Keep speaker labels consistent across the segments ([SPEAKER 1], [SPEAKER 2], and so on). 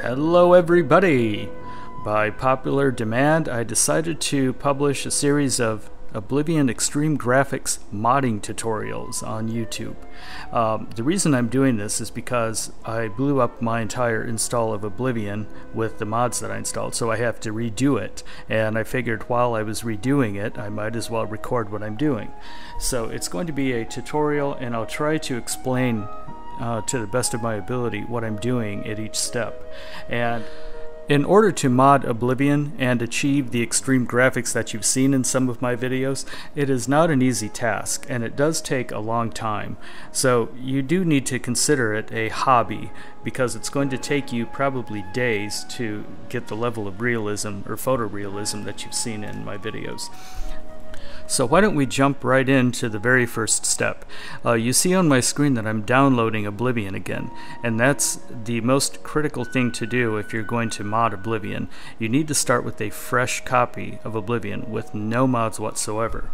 [SPEAKER 1] Hello, everybody! By popular demand, I decided to publish a series of Oblivion Extreme Graphics modding tutorials on YouTube. Um, the reason I'm doing this is because I blew up my entire install of Oblivion with the mods that I installed, so I have to redo it. And I figured while I was redoing it, I might as well record what I'm doing. So it's going to be a tutorial, and I'll try to explain uh, to the best of my ability what I'm doing at each step. And in order to mod Oblivion and achieve the extreme graphics that you've seen in some of my videos, it is not an easy task and it does take a long time. So you do need to consider it a hobby because it's going to take you probably days to get the level of realism or photorealism that you've seen in my videos. So why don't we jump right into the very first step. Uh, you see on my screen that I'm downloading Oblivion again, and that's the most critical thing to do if you're going to mod Oblivion. You need to start with a fresh copy of Oblivion with no mods whatsoever.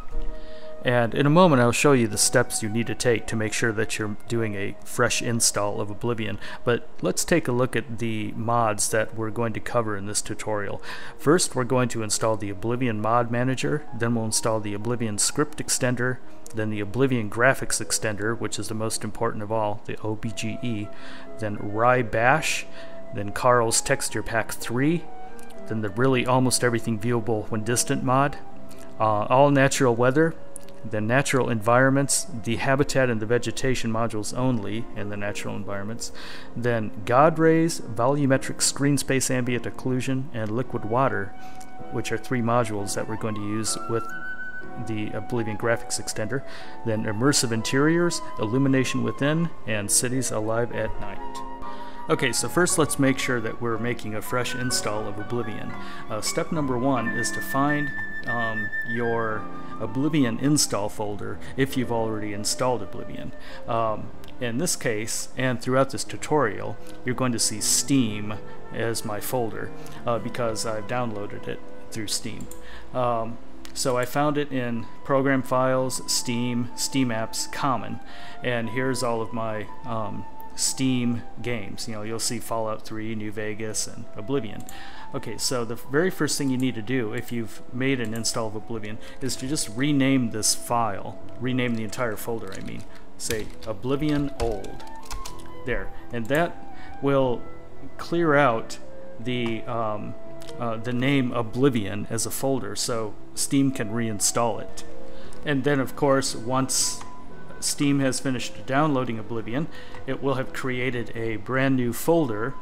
[SPEAKER 1] And in a moment, I'll show you the steps you need to take to make sure that you're doing a fresh install of Oblivion. But let's take a look at the mods that we're going to cover in this tutorial. First, we're going to install the Oblivion Mod Manager, then we'll install the Oblivion Script Extender, then the Oblivion Graphics Extender, which is the most important of all, the OBGE, then Wrye Bash, then Qarl's Texture Pack 3, then the really almost everything viewable when distant mod, uh, all natural weather, the natural environments, the habitat and the vegetation modules only in the natural environments, then God rays, volumetric screen space ambient occlusion, and liquid water, which are three modules that we're going to use with the Oblivion graphics extender, then immersive interiors, illumination within, and cities alive at night. Okay, so first let's make sure that we're making a fresh install of Oblivion. Uh, step number one is to find um, your Oblivion install folder if you've already installed Oblivion. Um, in this case, and throughout this tutorial, you're going to see Steam as my folder uh, because I've downloaded it through Steam. Um, so I found it in Program Files, Steam, Steam Apps, Common, and here's all of my um, Steam games. You know, you'll see Fallout 3, New Vegas, and Oblivion. Okay, so the very first thing you need to do if you've made an install of Oblivion is to just rename this file. Rename the entire folder, I mean. Say Oblivion Old. There. And that will clear out the um, uh, the name Oblivion as a folder so Steam can reinstall it. And then, of course, once Steam has finished downloading Oblivion, it will have created a brand new folder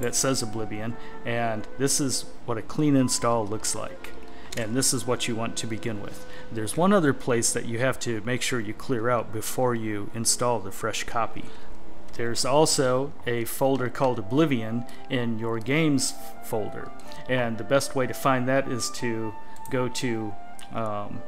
[SPEAKER 1] that says Oblivion, and this is what a clean install looks like. And this is what you want to begin with. There's one other place that you have to make sure you clear out before you install the fresh copy. There's also a folder called Oblivion in your games folder. And the best way to find that is to go to um,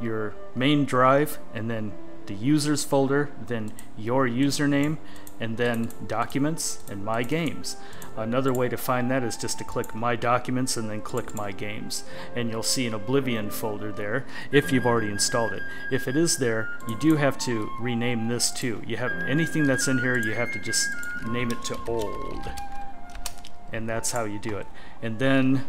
[SPEAKER 1] your main drive and then the users folder, then your username, and then documents and my games. Another way to find that is just to click my documents and then click my games and you'll see an Oblivion folder there if you've already installed it. If it is there you do have to rename this too. You have anything that's in here you have to just name it to old and that's how you do it. And then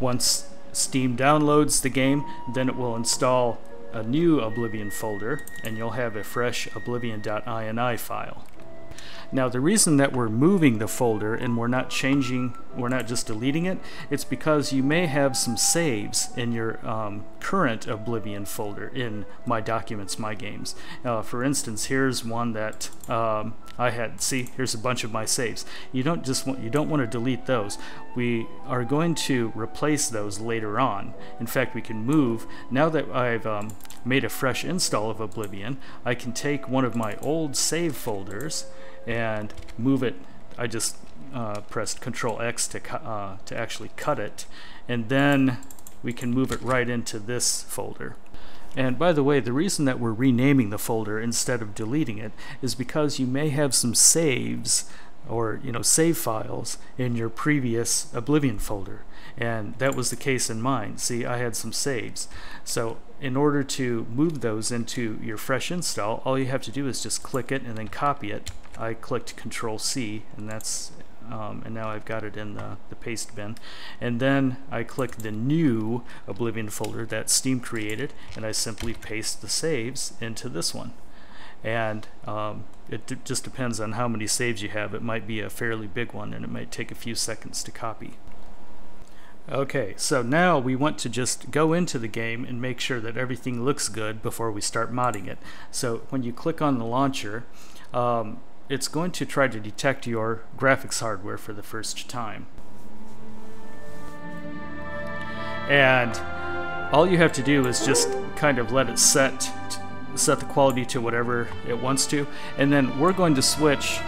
[SPEAKER 1] once Steam downloads the game then it will install a new Oblivion folder and you'll have a fresh oblivion.ini file. Now the reason that we're moving the folder and we're not changing, we're not just deleting it, it's because you may have some saves in your um, current Oblivion folder in My Documents, My Games. Uh, for instance, here's one that um, I had. See, here's a bunch of my saves. You don't just want, you don't want to delete those. We are going to replace those later on. In fact, we can move. Now that I've um, made a fresh install of Oblivion, I can take one of my old save folders and move it. I just uh, pressed Control X to, uh, to actually cut it, and then we can move it right into this folder. And by the way, the reason that we're renaming the folder instead of deleting it is because you may have some saves or you know save files in your previous Oblivion folder and that was the case in mine see I had some saves so in order to move those into your fresh install all you have to do is just click it and then copy it I clicked control C and that's um, and now I've got it in the, the paste bin and then I click the new Oblivion folder that Steam created and I simply paste the saves into this one and um, it just depends on how many saves you have. It might be a fairly big one and it might take a few seconds to copy. Okay, so now we want to just go into the game and make sure that everything looks good before we start modding it. So when you click on the launcher, um, it's going to try to detect your graphics hardware for the first time. And all you have to do is just kind of let it set set the quality to whatever it wants to. And then we're going to switch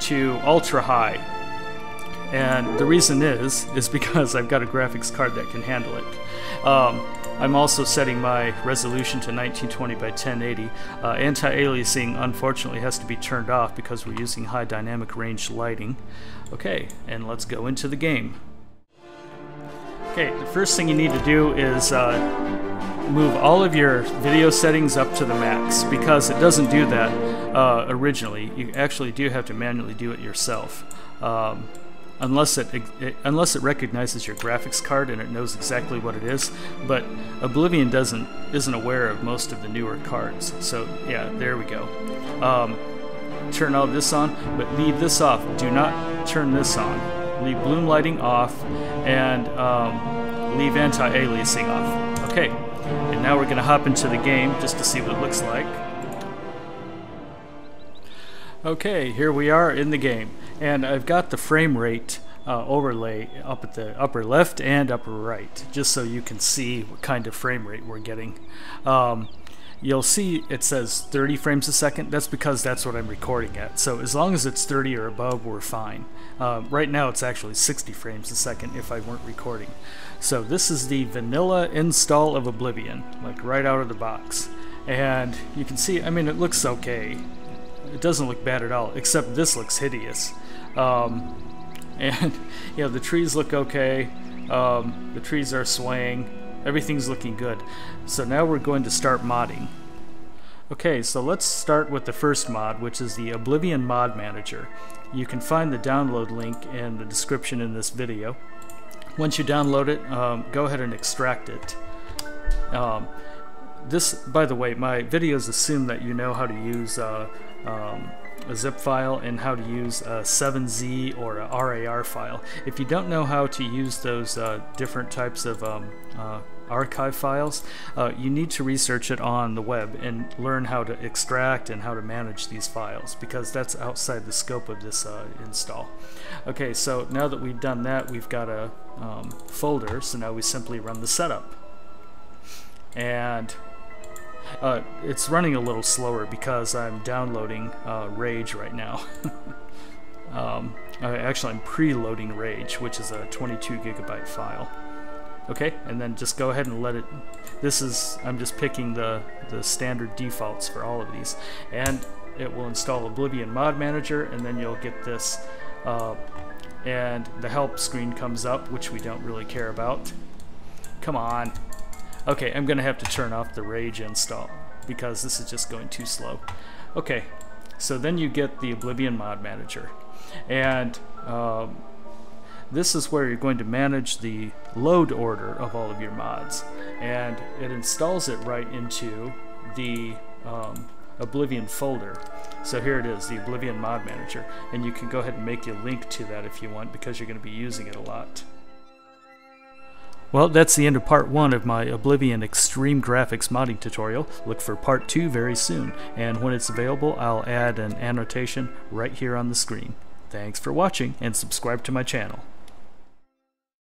[SPEAKER 1] to ultra high. And the reason is, is because I've got a graphics card that can handle it. Um, I'm also setting my resolution to 1920 by 1080. Uh, Anti-aliasing unfortunately has to be turned off because we're using high dynamic range lighting. Okay, and let's go into the game. Okay, the first thing you need to do is uh, move all of your video settings up to the max because it doesn't do that uh, originally. You actually do have to manually do it yourself. Um, unless it, it, unless it recognizes your graphics card and it knows exactly what it is. But Oblivion doesn't isn't aware of most of the newer cards. So yeah, there we go. Um, turn all this on, but leave this off. Do not turn this on. Leave bloom lighting off and um, leave anti-aliasing off. Okay. And now we're going to hop into the game just to see what it looks like. Okay, here we are in the game. And I've got the frame rate uh, overlay up at the upper left and upper right, just so you can see what kind of frame rate we're getting. Um, you'll see it says 30 frames a second. That's because that's what I'm recording at. So as long as it's 30 or above, we're fine. Uh, right now it's actually 60 frames a second if I weren't recording. So this is the vanilla install of Oblivion, like right out of the box. And you can see, I mean, it looks okay. It doesn't look bad at all, except this looks hideous. Um, and, you know, the trees look okay. Um, the trees are swaying. Everything's looking good. So now we're going to start modding. Okay, so let's start with the first mod, which is the Oblivion Mod Manager. You can find the download link in the description in this video. Once you download it, um, go ahead and extract it. Um, this, by the way, my videos assume that you know how to use uh, um, a zip file and how to use a 7z or a RAR file. If you don't know how to use those uh, different types of um, uh, archive files, uh, you need to research it on the web and learn how to extract and how to manage these files because that's outside the scope of this uh, install. Okay, so now that we've done that, we've got a um, folder, so now we simply run the setup. And uh, it's running a little slower because I'm downloading uh, Rage right now. um, actually, I'm preloading Rage, which is a 22 gigabyte file. Okay, and then just go ahead and let it, this is, I'm just picking the, the standard defaults for all of these. And it will install Oblivion Mod Manager, and then you'll get this, uh, and the help screen comes up, which we don't really care about. Come on. Okay, I'm gonna have to turn off the Rage install, because this is just going too slow. Okay, so then you get the Oblivion Mod Manager. And um, this is where you're going to manage the load order of all of your mods. And it installs it right into the um, Oblivion folder. So here it is, the Oblivion Mod Manager. And you can go ahead and make a link to that if you want because you're going to be using it a lot. Well, that's the end of part 1 of my Oblivion Extreme Graphics modding tutorial. Look for part 2 very soon, and when it's available I'll add an annotation right here on the screen. Thanks for watching, and subscribe to my channel.